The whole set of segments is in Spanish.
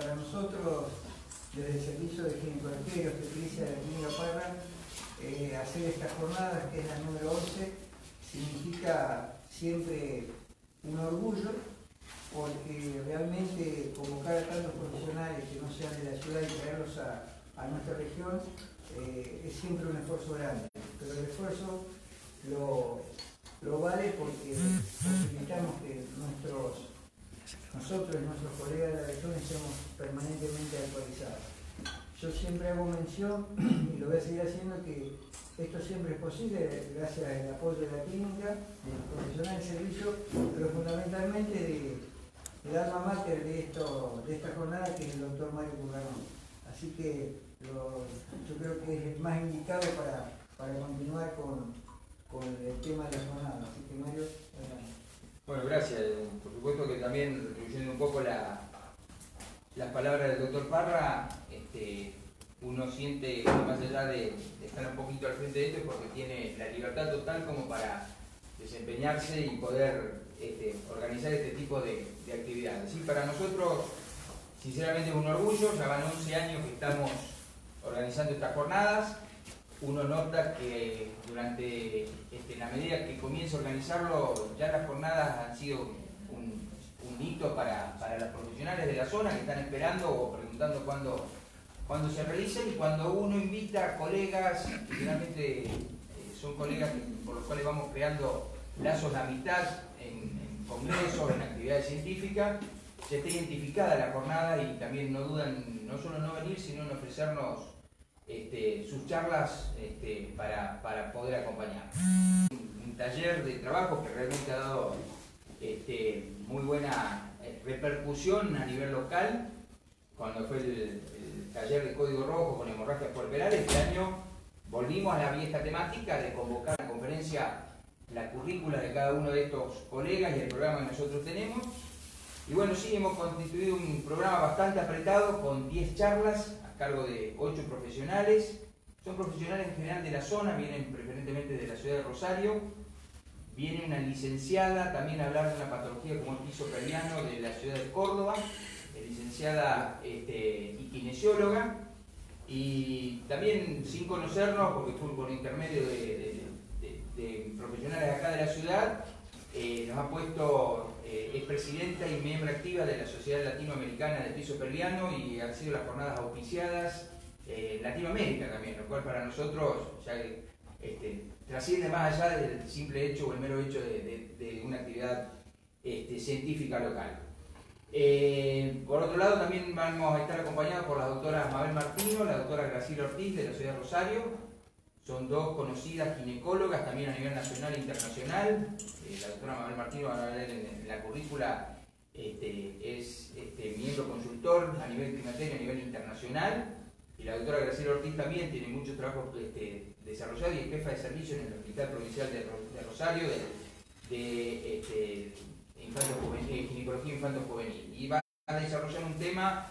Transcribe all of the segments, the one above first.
para nosotros, desde el Servicio de Ginecología y Obstetricia de la Parra, eh, hacer estas jornadas, que es la número 11, significa siempre un orgullo, porque realmente convocar a tantos profesionales que no sean de la ciudad y traerlos a, nuestra región eh, es siempre un esfuerzo grande, pero el esfuerzo lo, lo vale porque posibilitamos que nuestros nosotros y nuestros colegas región estemos permanentemente actualizados. Yo siempre hago mención, y lo voy a seguir haciendo, que esto siempre es posible gracias al apoyo de la clínica, de los profesionales de servicio, pero fundamentalmente de, del alma mater de, esto, de esta jornada, que es el doctor Mario Curranón. Así que yo creo que es el más indicado para, para continuar con, con el tema de la jornada. Así que Mario, adelante. Bueno, gracias. Por supuesto que también, retribuyendo un poco la, las palabras del doctor Parra, este, uno siente más allá de, estar un poquito al frente de esto es porque tiene la libertad total como para desempeñarse y poder este, organizar este tipo de, actividades. Y para nosotros, sinceramente es un orgullo, ya van 11 años que estamos organizando estas jornadas, uno nota que durante este, la medida que comienza a organizarlo, ya las jornadas han sido un, hito para, los profesionales de la zona que están esperando o preguntando cuándo, se realicen y cuando uno invita a colegas, que generalmente eh, son colegas por los cuales vamos creando lazos de amistad en, congresos, en actividades científicas, se está identificada la jornada y también no dudan no solo no venir, sino en ofrecernos este, sus charlas este, para, poder acompañar. Un, taller de trabajo que realmente ha dado este, muy buena eh, repercusión a nivel local, cuando fue el, taller de Código Rojo con hemorragia puerperal, este año volvimos a la vieja temática de convocar a conferencia la currícula de cada uno de estos colegas y el programa que nosotros tenemos. Y bueno, sí, hemos constituido un programa bastante apretado con 10 charlas cargo de ocho profesionales. Son profesionales en general de la zona, vienen preferentemente de la ciudad de Rosario. Viene una licenciada también a hablar de una patología como el piso pelviano de la ciudad de Córdoba, licenciada este, y kinesióloga. Y también sin conocernos, porque fue por intermedio de, profesionales acá de la ciudad, eh, nos ha puesto eh, es presidenta y miembro activa de la Sociedad Latinoamericana de Piso Perliano y han sido las jornadas auspiciadas eh, Latinoamérica también, lo cual para nosotros ya este, trasciende más allá del simple hecho o el mero hecho de, una actividad este, científica local. Eh, por otro lado, también vamos a estar acompañados por la doctora Mabel Martino, la doctora Graciela Ortiz de la Ciudad de Rosario, son dos conocidas ginecólogas también a nivel nacional e internacional. Eh, la doctora Mabel Martínez, van a ver en, la currícula, este, es miembro consultor a nivel climaterio, a nivel internacional. Y la doctora Graciela Ortiz también tiene mucho trabajo este, desarrollado y es jefa de servicio en el Hospital Provincial de, Rosario de, este, eh, ginecología infanto juvenil. Y va a desarrollar un tema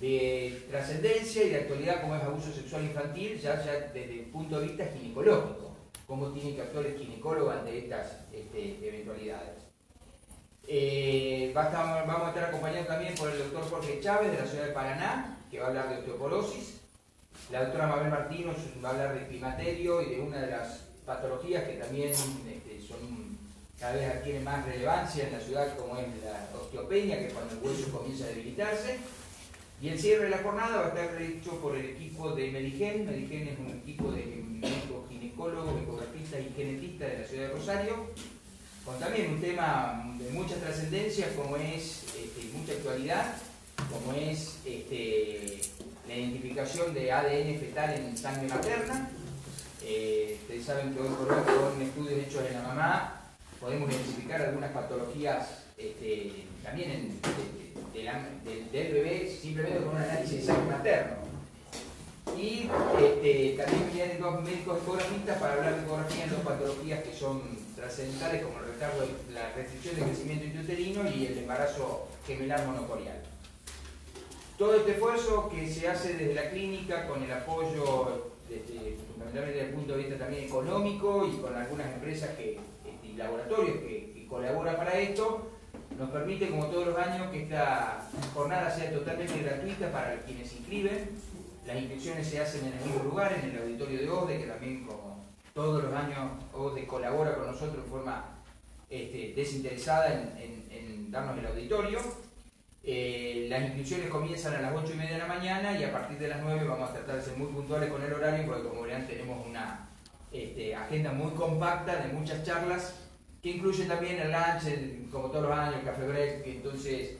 de trascendencia y de actualidad como es abuso sexual infantil, ya, desde el punto de vista ginecológico, cómo tiene que actuar el ginecólogo ante estas este, eventualidades. Eh, vamos a estar acompañados también por el doctor Jorge Chávez de la ciudad de Paraná, que va a hablar de osteoporosis. La doctora Mabel Martino va a hablar de climaterio y de una de las patologías que también este, son, cada vez adquieren más relevancia en la ciudad, como es la osteopenia, que es cuando el hueso comienza a debilitarse. Y el cierre de la jornada va a estar hecho por el equipo de Medigen. Medigen es un equipo de médicos ginecólogos, ecografistas y genetistas de la ciudad de Rosario, con también un tema de mucha trascendencia como es este, mucha actualidad, como es este, la identificación de ADN fetal en sangre materna. Eh, ustedes saben que hoy por hoy con estudios hechos en la mamá podemos identificar algunas patologías este, también en, del, bebé simplemente con un análisis de sangre materno. Y este, también vienen dos médicos ecografistas para hablar de ecografía en dos patologías que son trascendentales como el retardo, la restricción del crecimiento intrauterino y el embarazo gemelar monocorial. Todo este esfuerzo que se hace desde la clínica con el apoyo, fundamentalmente desde el punto de vista también económico y con algunas empresas que, este, y laboratorios que, que colaboran para esto, nos permite, como todos los años, que esta jornada sea totalmente gratuita para quienes se inscriben. Las inscripciones se hacen en el mismo lugar, en el auditorio de OSDE, que también como todos los años OSDE colabora con nosotros en forma este, desinteresada en, darnos el auditorio. Eh, las inscripciones comienzan a las 8 y media de la mañana y a partir de las 9 vamos a tratar de ser muy puntuales con el horario porque como verán tenemos una este, agenda muy compacta de muchas charlas que incluye también el lunch, como todos los años, el café break, entonces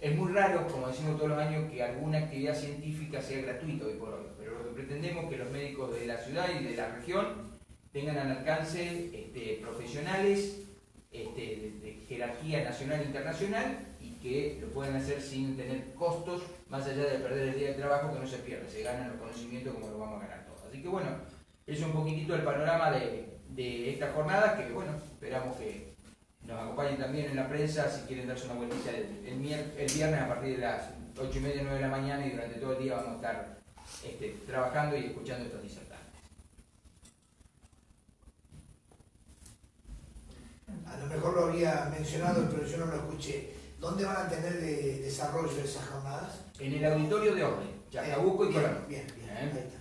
es muy raro, como decimos todos los años, que alguna actividad científica sea gratuita hoy por hoy, pero lo que pretendemos es que los médicos de la ciudad y de la región tengan al alcance este, profesionales este, de, jerarquía nacional e internacional que lo puedan hacer sin tener costos, más allá de perder el día de trabajo, que no se pierde, se ganan los conocimientos como lo vamos a ganar todos. Así que bueno, es un poquitito el panorama de, de esta jornada que, bueno, esperamos que nos acompañen también en la prensa si quieren darse una vueltita el, viernes a partir de las 8 y media, 9 de la mañana y durante todo el día vamos a estar este, trabajando y escuchando estos disertantes. A lo mejor lo había mencionado, pero yo no lo escuché. ¿Dónde van a tener de desarrollo esas jornadas? En el auditorio de Orden, Chacabuco y Colón. Bien, bien, ¿Eh? ahí está.